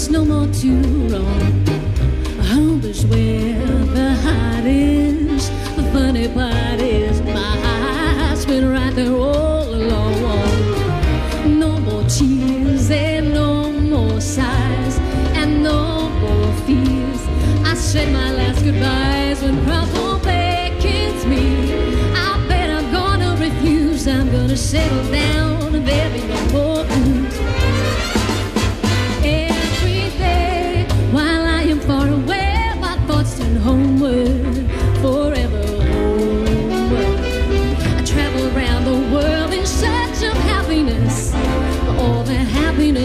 there's no more to wrong. Home is where the heart is. The funny part is my heart's been right there all along. No more tears and no more sighs and no more fears. I said my last goodbyes when trouble beckons me. I bet I'm gonna refuse. I'm gonna settle down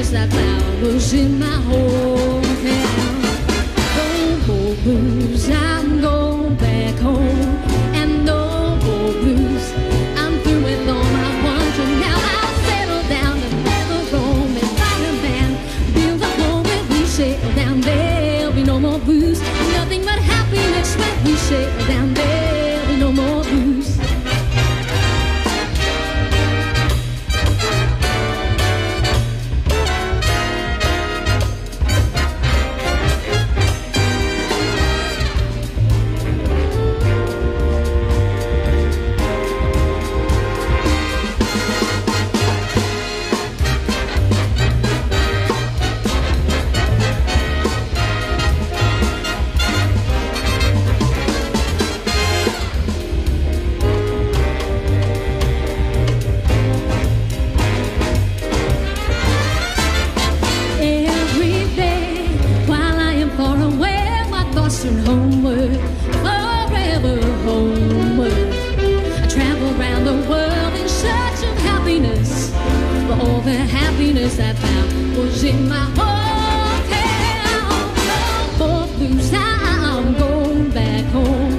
happiness I found was in my hometown. No more blues, I'm going back home. And no more blues, I'm through with all my wandering. Now I'll settle down and never roam and find a man. Build a home when we settle down. There'll be no more blues, nothing but happiness when we settle down. There'll the happiness I found was in my. No more blues, I'm going back home,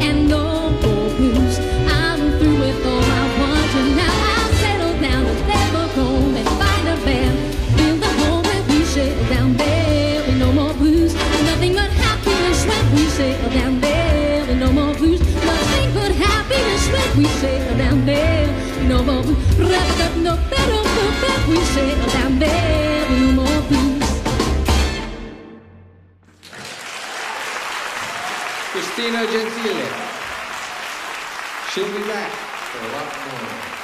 and no more blues. I'm through with all I want, now I'll settle down and never roam and find a band. A home and we settle down there. Be no more blues, nothing but happiness when we settle down there. Be no more blues, nothing but happiness when we settle down there. Be no more blues, no no Christina Gentile. She'll be back for a lot more.